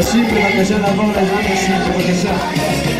נשים, בבקשה לעבור לעזרת נשים, בבקשה.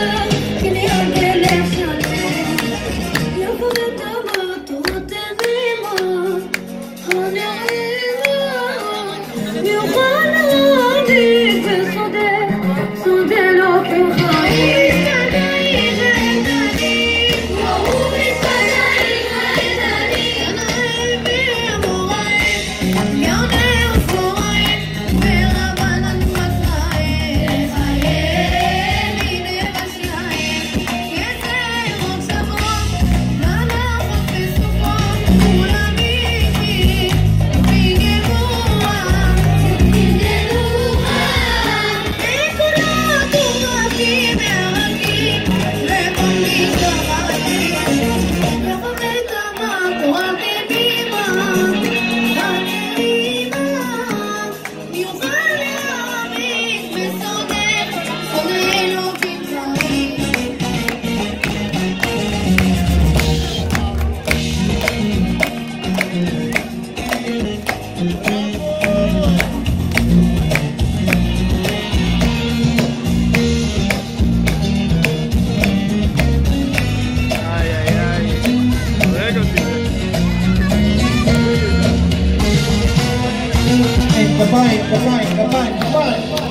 combine, combine, combine, combine.